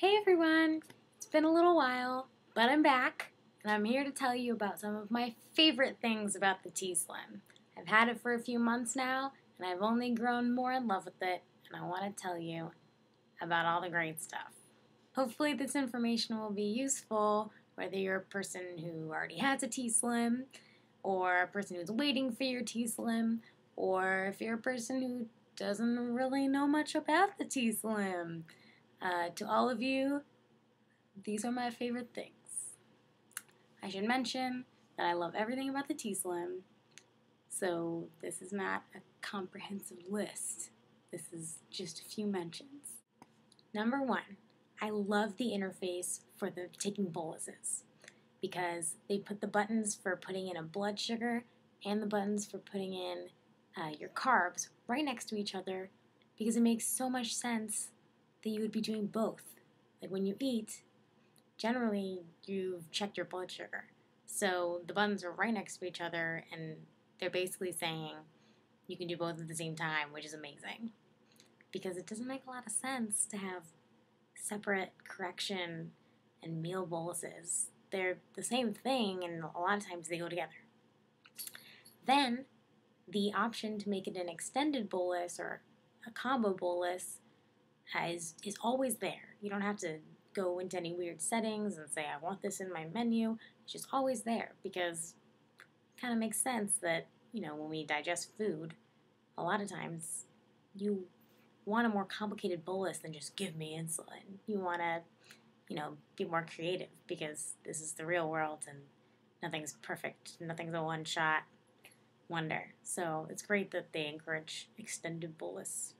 Hey everyone! It's been a little while, but I'm back, and I'm here to tell you about some of my favorite things about the T Slim. I've had it for a few months now, and I've only grown more in love with it, and I want to tell you about all the great stuff. Hopefully, this information will be useful whether you're a person who already has a T Slim, or a person who's waiting for your T Slim, or if you're a person who doesn't really know much about the T Slim. Uh, to all of you, these are my favorite things. I should mention that I love everything about the T Slim, so this is not a comprehensive list. This is just a few mentions. Number one, I love the interface for the taking boluses because they put the buttons for putting in a blood sugar and the buttons for putting in uh, your carbs right next to each other because it makes so much sense that you would be doing both. Like when you eat, generally you've checked your blood sugar. So the buttons are right next to each other and they're basically saying you can do both at the same time, which is amazing. Because it doesn't make a lot of sense to have separate correction and meal boluses. They're the same thing and a lot of times they go together. Then the option to make it an extended bolus or a combo bolus is, is always there. You don't have to go into any weird settings and say, I want this in my menu. It's just always there because it kind of makes sense that, you know, when we digest food, a lot of times you want a more complicated bolus than just give me insulin. You want to, you know, be more creative because this is the real world and nothing's perfect. Nothing's a one shot wonder. So it's great that they encourage extended bolus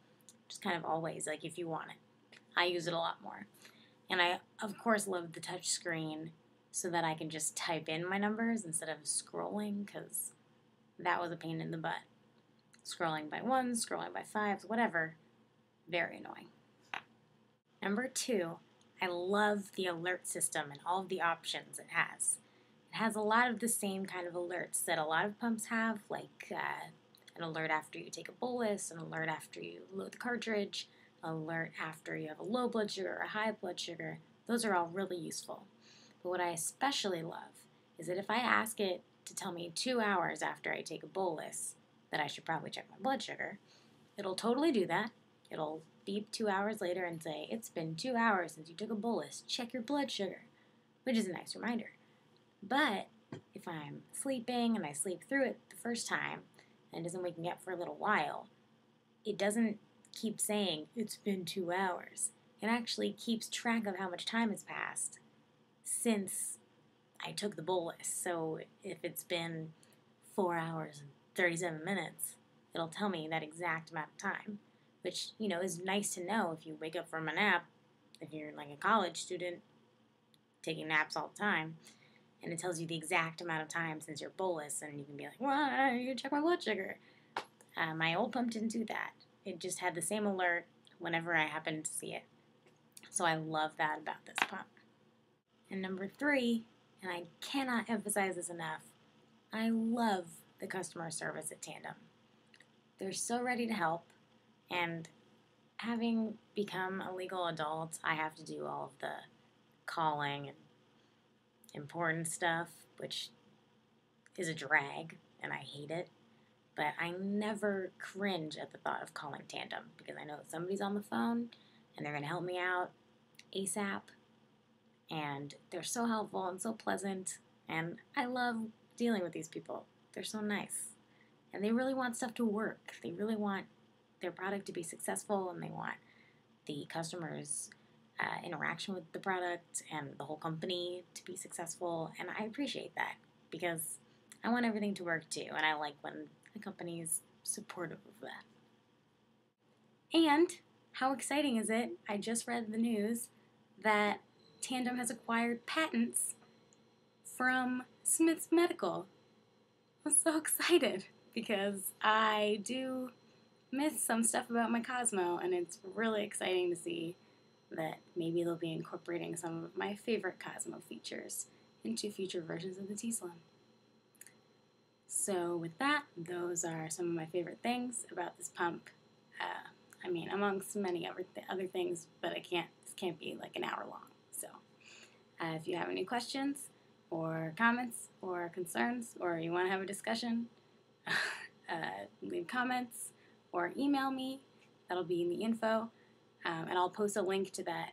just kind of always, like if you want it. I use it a lot more. And I, of course, love the touch screen so that I can just type in my numbers instead of scrolling because that was a pain in the butt. Scrolling by ones, scrolling by fives, whatever. Very annoying. Number two, I love the alert system and all of the options it has. It has a lot of the same kind of alerts that a lot of pumps have, like uh, an alert after you take a bolus, an alert after you load the cartridge, alert after you have a low blood sugar or a high blood sugar. Those are all really useful. But what I especially love is that if I ask it to tell me two hours after I take a bolus that I should probably check my blood sugar, it'll totally do that. It'll beep two hours later and say, It's been two hours since you took a bolus. Check your blood sugar, which is a nice reminder. But if I'm sleeping and I sleep through it the first time, and isn't waking up for a little while, it doesn't keep saying, it's been two hours. It actually keeps track of how much time has passed since I took the bolus. So if it's been four hours and 37 minutes, it'll tell me that exact amount of time, which, you know, is nice to know if you wake up from a nap, if you're like a college student taking naps all the time and it tells you the exact amount of time since your bolus, and you can be like, well, you check my blood sugar. Uh, my old pump didn't do that. It just had the same alert whenever I happened to see it. So I love that about this pump. And number three, and I cannot emphasize this enough, I love the customer service at Tandem. They're so ready to help, and having become a legal adult, I have to do all of the calling and important stuff, which is a drag, and I hate it. But I never cringe at the thought of calling Tandem because I know that somebody's on the phone and they're going to help me out ASAP. And they're so helpful and so pleasant. And I love dealing with these people. They're so nice. And they really want stuff to work. They really want their product to be successful and they want the customers uh, interaction with the product and the whole company to be successful. And I appreciate that because I want everything to work too. And I like when a company is supportive of that. And how exciting is it? I just read the news that Tandem has acquired patents from Smiths Medical. I'm so excited because I do miss some stuff about my Cozmo, and it's really exciting to see that maybe they'll be incorporating some of my favorite Cozmo features into future versions of the T-Slim. So with that, those are some of my favorite things about this pump. Uh, I mean, amongst many other, th- other things, but I can't this can't be like an hour long. So uh, if you have any questions or comments or concerns or you want to have a discussion, uh, leave comments or email me. That'll be in the info, um, and I'll post a link to that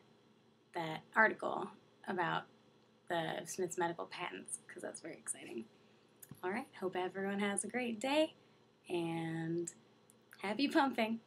that article about the Smith's medical patents because that's very exciting. All right, hope everyone has a great day and happy pumping.